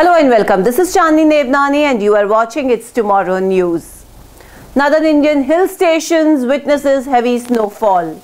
Hello and welcome. This is Chandni Devnani and you are watching It's Tomorrow News. Northern Indian hill stations witnesses heavy snowfall.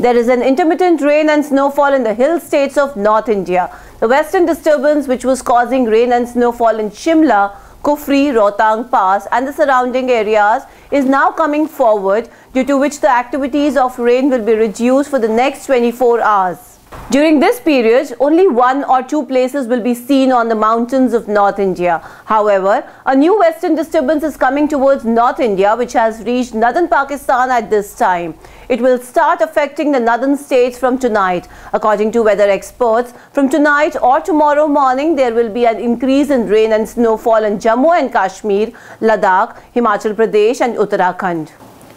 There is an intermittent rain and snowfall in the hill states of North India. The western disturbance which was causing rain and snowfall in Shimla, Kufri, Rohtang Pass and the surrounding areas is now coming forward due to which the activities of rain will be reduced for the next 24 hours. During this period, only one or two places will be seen on the mountains of North India. However, a new western disturbance is coming towards North India which has reached northern Pakistan at this time. It will start affecting the northern states from tonight. According to weather experts, from tonight or tomorrow morning, there will be an increase in rain and snowfall in Jammu and Kashmir, Ladakh, Himachal Pradesh and Uttarakhand.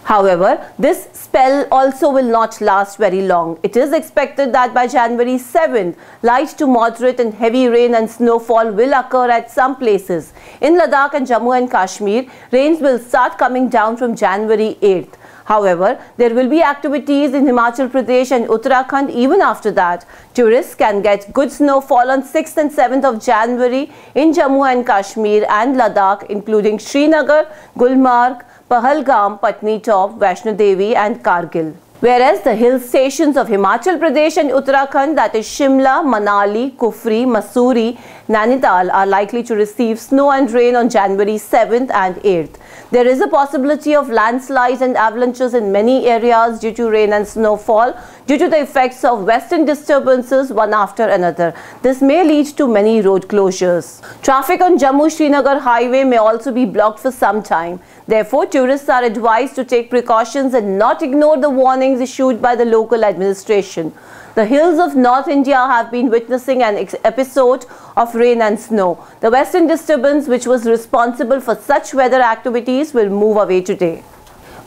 However, this spell also will not last very long. It is expected that by January 7th, light to moderate and heavy rain and snowfall will occur at some places. In Ladakh and Jammu and Kashmir, rains will start coming down from January 8th. However, there will be activities in Himachal Pradesh and Uttarakhand even after that. Tourists can get good snowfall on 6th and 7th of January in Jammu and Kashmir and Ladakh including Srinagar, Gulmarg, Pahalgam, Patnitop, Vaishno Devi and Kargil. Whereas the hill stations of Himachal Pradesh and Uttarakhand that is Shimla, Manali, Kufri, Mussoorie, Nainital are likely to receive snow and rain on January 7th and 8th. There is a possibility of landslides and avalanches in many areas due to rain and snowfall due to the effects of western disturbances one after another. This may lead to many road closures. Traffic on Jammu-Srinagar highway may also be blocked for some time. Therefore, tourists are advised to take precautions and not ignore the warnings issued by the local administration. The hills of North India have been witnessing an episode of rain and snow. The western disturbance which was responsible for such weather activities will move away today.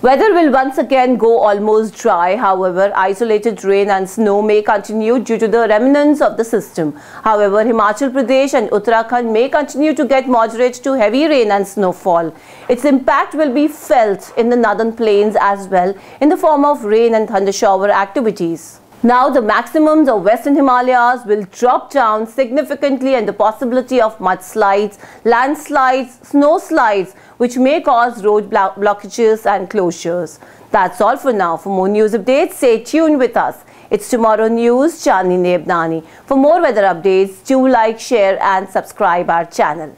Weather will once again go almost dry. However, isolated rain and snow may continue due to the remnants of the system. However, Himachal Pradesh and Uttarakhand may continue to get moderate to heavy rain and snowfall. Its impact will be felt in the northern plains as well in the form of rain and thundershower activities. Now the maximums of western Himalayas will drop down significantly and the possibility of mudslides, landslides, snowslides which may cause road blockages and closures. That's all for now. For more news updates, stay tuned with us. It's Tomorrow News, Chandni Devnani. For more weather updates, do like, share and subscribe our channel.